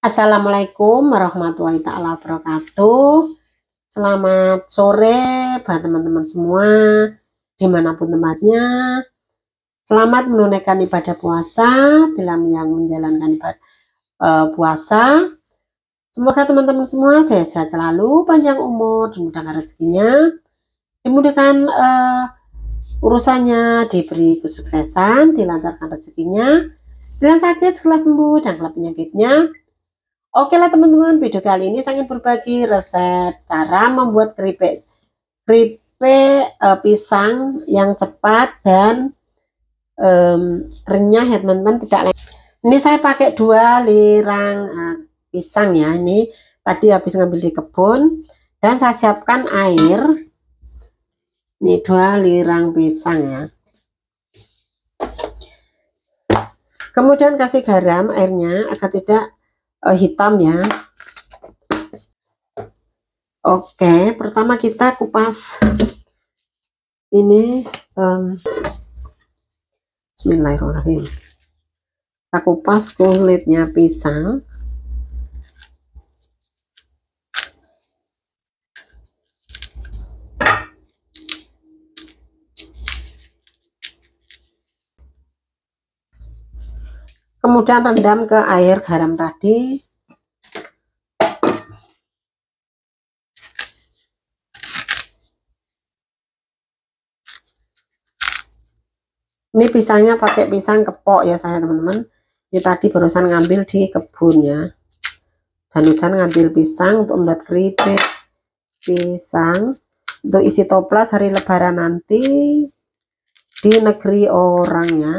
Assalamualaikum warahmatullahi taala wabarakatuh. Selamat sore buat teman-teman semua di mana pun tempatnya. Selamat menunaikan ibadah puasa bila yang menjalankan ibadah uh, puasa. Semoga teman-teman semua sehat selalu, panjang umur, dimudahkan rezekinya, dimudahkan uh, urusannya, diberi kesuksesan, dilancarkan rezekinya, bila sakit segera sembuh dan kalau penyakitnya Oke lah teman-teman, video kali ini saya ingin berbagi resep cara membuat keripik keripik uh, pisang yang cepat dan um, renyah ya teman-teman. Tidak ini saya pakai dua lirang uh, pisang ya. Ini tadi habis ngambil di kebun dan saya siapkan air. Ini dua lirang pisang ya. Kemudian kasih garam airnya agar tidak uh, hitam ya. Oke pertama kita kupas ini um, Bismillahirrahmanirrahim. Kita kupas kulitnya pisang kemudian rendam ke air garam tadi. Ini pisangnya pakai pisang kepok ya saya teman-teman. Ini tadi barusan ngambil di kebun ya. Dan hujan ngambil pisang untuk membuat keripik pisang. Untuk isi toples hari lebaran nanti di negeri orang ya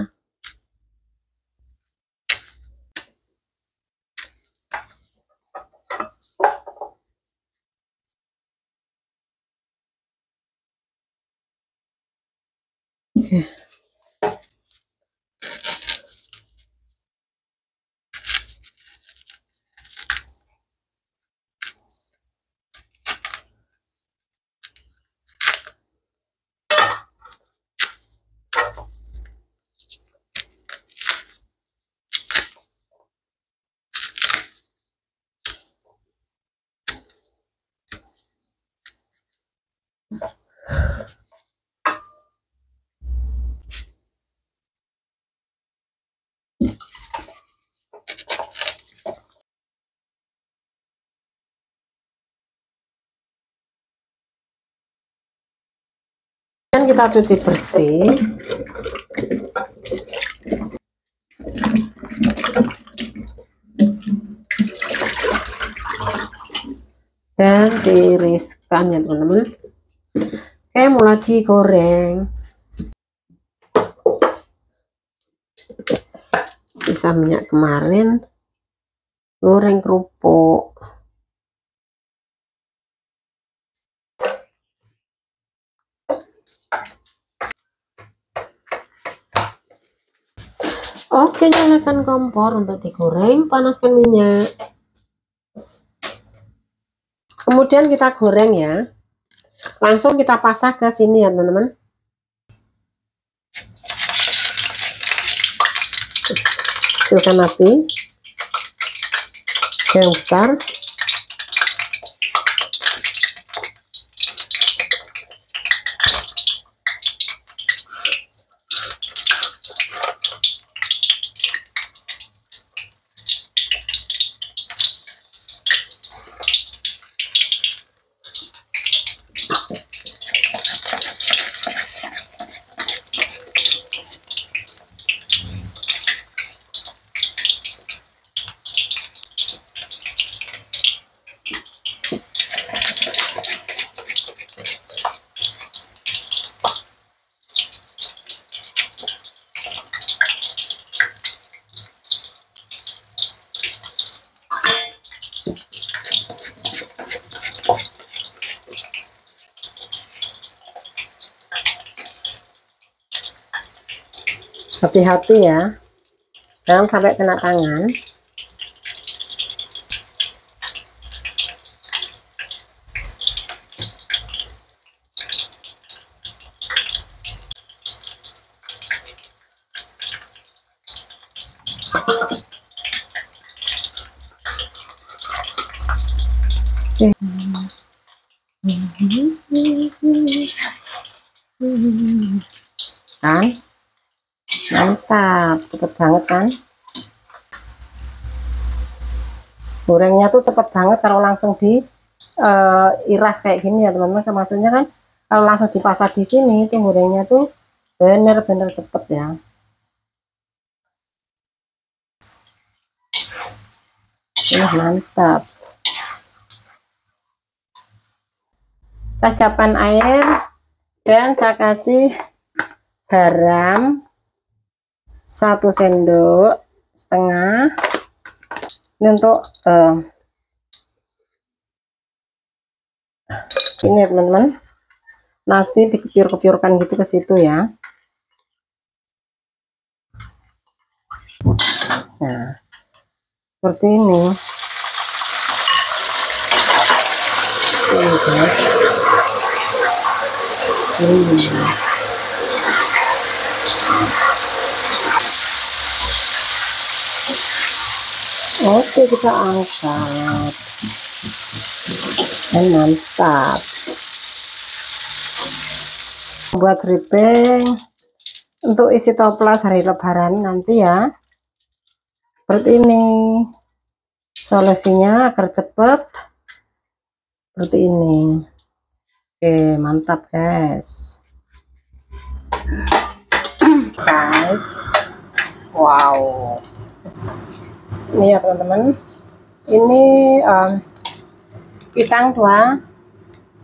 Okay. Dan kita cuci bersih. Dan tiriskan ya teman-teman. Oke mulai digoreng sisa minyak kemarin. Goreng kerupuk Oke, nyalakan kompor untuk digoreng, panaskan minyak. Kemudian kita goreng ya. Langsung kita pasang ke sini ya, teman-teman. Kecilkan api. Yang besar. hati-hati ya jangan sampai kena tangan Kan? Cepet banget kan? Gorengnya tuh cepet banget kalau langsung di uh, iras kayak gini ya teman-teman. Maksudnya kan kalau langsung dipasar di sini itu gorengnya tuh bener-bener cepet ya. Ini mantap. Saya siapkan air dan saya kasih garam satu sendok setengah. Ini untuk uh, ini ya teman-teman. Nanti dikepiur-kepiurkan gitu ke situ ya. Nah seperti ini. Ini hmm. Oke kita angkat. Dan mantap. Buat ripping untuk isi toples hari lebaran nanti ya. Seperti ini. Solusinya agar cepat seperti ini. Oke mantap guys. Guys. Wow ini ya teman-teman. Ini um, pisang dua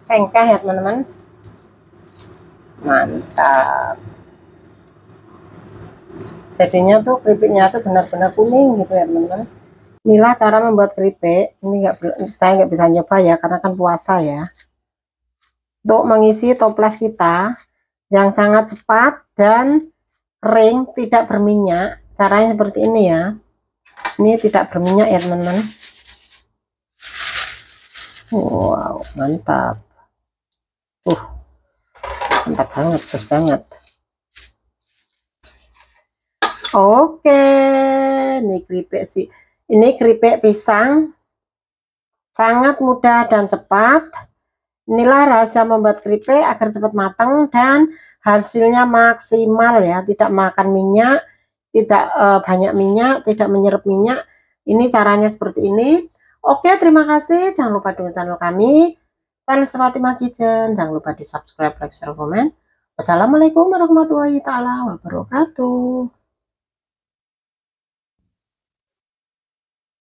cengkeh ya teman-teman. Mantap. Jadinya tuh keripiknya tuh benar-benar kuning gitu ya teman-teman. Inilah cara membuat keripik. Ini nggak saya nggak bisa nyoba ya karena kan puasa ya. Untuk mengisi toples kita yang sangat cepat dan kering tidak berminyak. Caranya seperti ini ya ini tidak berminyak ya teman-teman. Wow mantap. Uh mantap banget sus banget. Oke ini keripik sih ini keripik pisang. Sangat mudah dan cepat. Inilah rahasia membuat keripik agar cepat matang dan hasilnya maksimal ya. Tidak makan minyak tidak uh, banyak minyak, tidak menyerap minyak. Ini caranya seperti ini. Oke, terima kasih. Jangan lupa dukung channel kami. Channel Fatimah Kitchen. Jangan lupa di subscribe, like, share, komen. Wassalamualaikum warahmatullahi wabarakatuh.